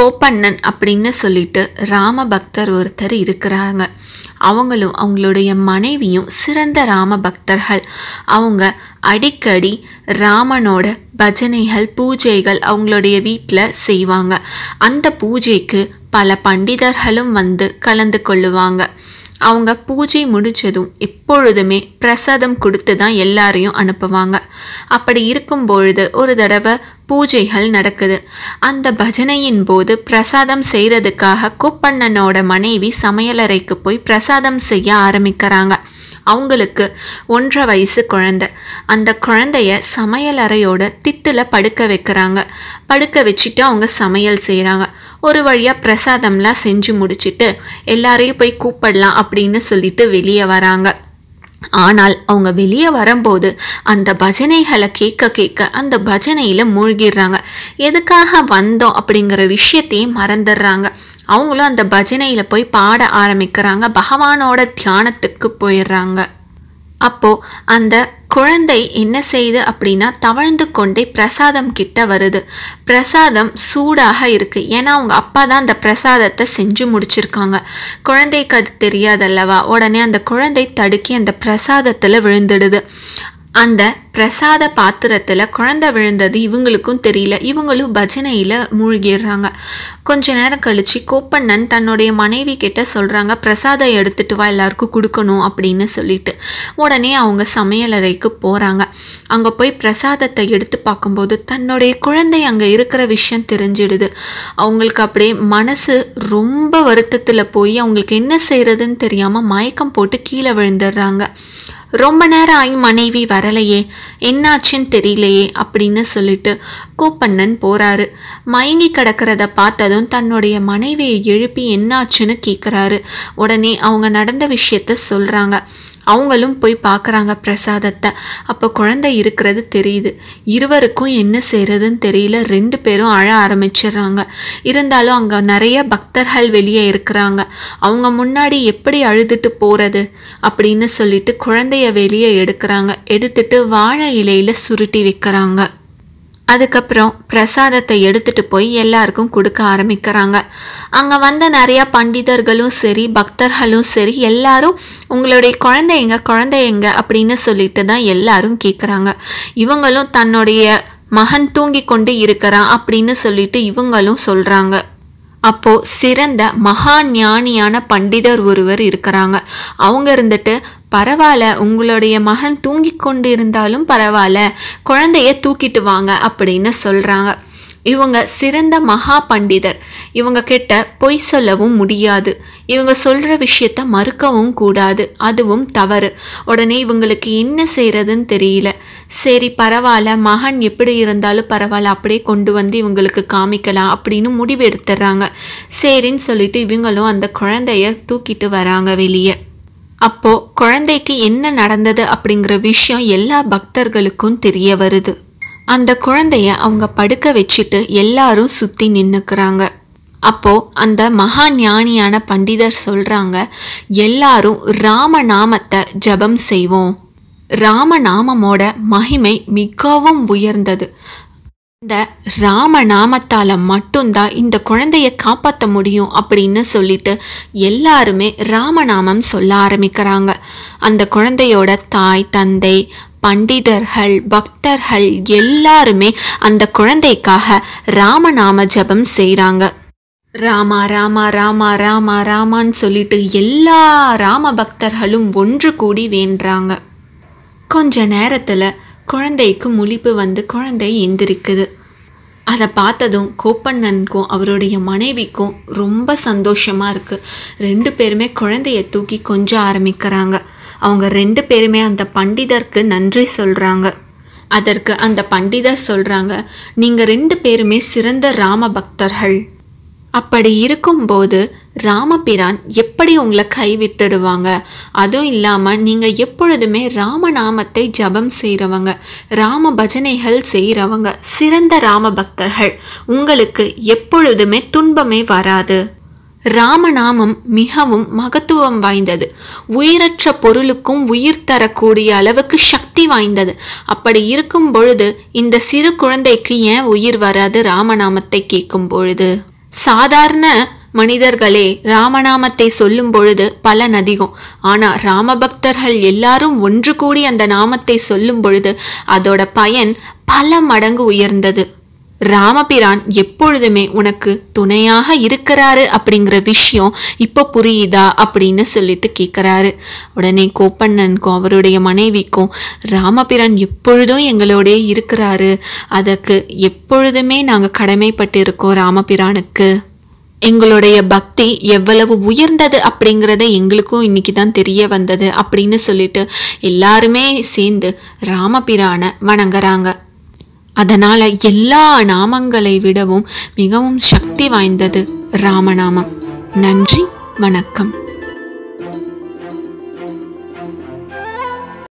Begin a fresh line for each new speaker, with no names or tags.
கோப்பண்ணன் அப்படின்னு சொல்லிட்டு ராம பக்தர் ஒருத்தர் இருக்கிறாங்க. அவங்களும் அவங்களுடைய மனைவியும் சிறந்த ராம பக்தர்கள் அவங்க அடிக்கடி ராமனோட பஜனைகள் பூஜைகள் அவங்களுடைய வீட்டில் செய்வாங்க. அந்த பூஜைக்கு பல பண்டிதர்களும் வந்து கலந்து கொள்ளுவாங்க. அவங்க பூஜை முடிச்சதும் எப்பொழுதுமே பிரசாதம் கொடுத்து தான் எல்லாரையும் அனுப்புவாங்க. அப்படி இருக்கும் பொழுது ஒரு தடவை பூஜைகள் நடக்குது. அந்த பஜனையின் போது பிரசாதம் செய்கிறதுக்காக குப்பண்ணனோட மனைவி சமையலறைக்கு போய் பிரசாதம் செய்ய ஆரம்பிக்கிறாங்க. அவங்களுக்கு ஒன்றரை வயசு குழந்தை. அந்த குழந்தைய சமையலறையோட திட்டில் படுக்க வைக்கிறாங்க. படுக்க வச்சுட்டு அவங்க சமையல் செய்கிறாங்க ஒரு வழியாக பிரசாதம்லாம் செஞ்சு முடிச்சிட்டு எல்லாரையும் போய் கூப்பிடலாம் அப்படின்னு சொல்லிட்டு வெளியே வராங்க. ஆனால் அவங்க வெளியே வரும்போது அந்த பஜனைகளை கேட்க கேட்க அந்த பஜனையில் மூழ்கிடுறாங்க. எதுக்காக வந்தோம் அப்படிங்கிற விஷயத்தையே மறந்துடுறாங்க. அவங்களும் அந்த பஜனையில் போய் பாட ஆரம்பிக்கிறாங்க. பகவானோட தியானத்துக்கு போயிடுறாங்க. அப்போ அந்த குழந்தை என்ன செய்யுது அப்படின்னா தவழ்ந்து கொண்டே பிரசாதம் கிட்ட வருது. பிரசாதம் சூடாக இருக்கு. ஏன்னா அவங்க அப்பா தான் அந்த பிரசாதத்தை செஞ்சு முடிச்சிருக்காங்க. குழந்தைக்கு அது தெரியாதல்லவா உடனே அந்த குழந்தை தடுக்கி அந்த பிரசாதத்தில் விழுந்துடுது. அந்த பிரசாத பாத்திரத்தில் குழந்தை விழுந்தது இவங்களுக்கும் தெரியல. இவங்களும் பஜனையில் மூழ்கிடுறாங்க. கொஞ்ச நேரம் கழித்து கோப்பண்ணன் தன்னுடைய மனைவி கிட்ட சொல்கிறாங்க பிரசாதம் எடுத்துகிட்டு வா எல்லாருக்கும் கொடுக்கணும் அப்படின்னு சொல்லிட்டு. உடனே அவங்க சமையலறைக்கு போகிறாங்க அங்கே போய் பிரசாதத்தை எடுத்து பார்க்கும்போது தன்னுடைய குழந்தை அங்கே இருக்கிற விஷயம் தெரிஞ்சிடுது. அவங்களுக்கு அப்படியே மனசு ரொம்ப வருத்தத்தில் போய் அவங்களுக்கு என்ன செய்கிறதுன்னு தெரியாமல் மயக்கம் போட்டு கீழே விழுந்துடுறாங்க. ரொம்ப நேரம் ஆகி மனைவி வரலையே என்னாச்சுன்னு தெரியலையே அப்படின்னு சொல்லிட்டு கூப்பண்ணன் போறாரு. மயங்கி கிடக்கிறத பார்த்ததும் தன்னுடைய மனைவியை எழுப்பி என்னாச்சுன்னு கேட்குறாரு உடனே அவங்க நடந்த விஷயத்த சொல்கிறாங்க அவங்களும் போய் பார்க்குறாங்க பிரசாதத்தை. அப்போ குழந்தை இருக்கிறது தெரியுது. இருவருக்கும் என்ன செய்கிறதுன்னு தெரியல. ரெண்டு பேரும் அழ ஆரம்பிச்சிடுறாங்க. இருந்தாலும் அங்கே நிறைய பக்தர்கள் வெளியே இருக்கிறாங்க. அவங்க முன்னாடி எப்படி அழுதுட்டு போகிறது அப்படின்னு சொல்லிட்டு குழந்தைய வெளியே எடுக்கிறாங்க. எடுத்துட்டு வாழை இலையில் சுருட்டி வைக்கிறாங்க. அதுக்கப்புறம் பிரசாதத்தை எடுத்துட்டு போய் எல்லாருக்கும் கொடுக்க ஆரம்பிக்கிறாங்க. அங்கே வந்த நிறையா பண்டிதர்களும் சரி பக்தர்களும் சரி எல்லாரும் உங்களுடைய குழந்தை எங்க குழந்தை எங்க அப்படின்னு சொல்லிட்டு தான் எல்லாரும் கேட்குறாங்க இவங்களும் தன்னுடைய மகன் தூங்கி கொண்டு இருக்கிறான் அப்படின்னு சொல்லிட்டு இவங்களும் சொல்கிறாங்க அப்போ சிறந்த மகா ஞானியான பண்டிதர் ஒருவர் இருக்கிறாங்க. அவங்க இருந்துட்டு பரவாயில்ல உங்களுடைய மகன் தூங்கி கொண்டு இருந்தாலும் பரவாயில்ல குழந்தைய தூக்கிட்டு வாங்க அப்படின்னு சொல்கிறாங்க இவங்க சிறந்த மகா பண்டிதர். இவங்க கிட்ட பொய் சொல்லவும் முடியாது. இவங்க சொல்கிற விஷயத்த மறுக்கவும் கூடாது. அதுவும் தவறு. உடனே இவங்களுக்கு என்ன செய்கிறதுன்னு தெரியல. சரி பரவாயில்ல மகன் எப்படி இருந்தாலும் பரவாயில்ல அப்படியே கொண்டு வந்து இவங்களுக்கு காமிக்கலாம் அப்படின்னு முடிவு எடுத்துடுறாங்க சரின்னு சொல்லிட்டு இவங்களும் அந்த குழந்தைய தூக்கிட்டு வராங்க வெளியே. அப்போ குழந்தைக்கு என்ன நடந்தது அப்படிங்கிற விஷயம் எல்லா பக்தர்களுக்கும் தெரிய வருது. அந்த குழந்தைய அவங்க படுக்க வச்சுட்டு எல்லாரும் சுத்தி நின்னுக்கிறாங்க. அப்போ அந்த மகா ஞானியான பண்டிதர் சொல்றாங்க எல்லாரும் ராமநாமத்தை ஜபம் செய்வோம். ராமநாமமோட மகிமை மிகவும் உயர்ந்தது. இந்த ராமநாமத்தால் மட்டும்தான் இந்த குழந்தைய காப்பாற்ற முடியும் அப்படின்னு சொல்லிட்டு எல்லாருமே ராமநாமம் சொல்ல ஆரம்பிக்கிறாங்க. அந்த குழந்தையோட தாய் தந்தை பண்டிதர்கள் பக்தர்கள் எல்லாருமே அந்த குழந்தைக்காக ராமநாம ஜபம் செய்கிறாங்க ராமா ராமா ராமா ராமா ராமான்னு சொல்லிட்டு எல்லா ராம பக்தர்களும் ஒன்று கூடி வேண்டுறாங்க. கொஞ்ச நேரத்தில் குழந்தைக்கு முழிப்பு வந்து குழந்தை எந்திரிக்குது. அதை பார்த்ததும் கோப்பண்ணனுக்கும் அவருடைய மனைவிக்கும் ரொம்ப சந்தோஷமாக இருக்குது ரெண்டு பேருமே குழந்தைய தூக்கி கொஞ்ச ஆரம்பிக்கிறாங்க. அவங்க ரெண்டு பேருமே அந்த பண்டிதருக்கு நன்றி சொல்கிறாங்க அதற்கு அந்த பண்டிதர் சொல்கிறாங்க நீங்கள் ரெண்டு பேருமே சிறந்த ராம பக்தர்கள் அப்படி இருக்கும்போது ராமபிரான் எப்படி உங்களை கைவிட்டுடுவாங்க? அதுவும் இல்லாமல் நீங்கள் எப்பொழுதுமே ராமநாமத்தை ஜபம் செய்கிறவங்க ராம பஜனைகள் செய்கிறவங்க சிறந்த ராம பக்தர்கள் உங்களுக்கு எப்பொழுதுமே துன்பமே வராது. ராமநாமம் மிகவும் மகத்துவம் வாய்ந்தது. உயிரற்ற பொருளுக்கும் உயிர் தரக்கூடிய அளவுக்கு சக்தி வாய்ந்தது. அப்படி இருக்கும் பொழுது இந்த சிறு குழந்தைக்கு ஏன் உயிர் வராது? ராமநாமத்தை கேட்கும் பொழுது. சாதாரண மனிதர்களே ராமநாமத்தை சொல்லும் பொழுது பலன் அதிகம் ஆனால் ராமபக்தர்கள் எல்லாரும் ஒன்று கூடி அந்த நாமத்தை சொல்லும் பொழுது அதோட பயன் பல மடங்கு உயர்ந்தது. ராமபிரான் எப்பொழுதுமே உனக்கு துணையாக இருக்கிறாரு அப்படிங்கிற விஷயம் இப்போ புரியுதா அப்படின்னு சொல்லிட்டு கேட்குறாரு உடனே கோப்பண்ணனுக்கும் அவருடைய மனைவிக்கும் ராமபிரான் எப்பொழுதும் எங்களோடே இருக்கிறாரு. அதற்கு எப்பொழுதுமே நாங்கள் கடமைப்பட்டு இருக்கோம் ராமபிரானுக்கு. எங்களுடைய பக்தி எவ்வளவு உயர்ந்தது அப்படிங்கிறத எங்களுக்கும் இன்னைக்கு தான் தெரிய வந்தது அப்படின்னு சொல்லிட்டு எல்லாருமே சேர்ந்து ராமபிரானை வணங்குறாங்க. அதனால எல்லா நாமங்களை விடவும் மிகவும் சக்தி வாய்ந்தது ராமநாமம். நன்றி வணக்கம்.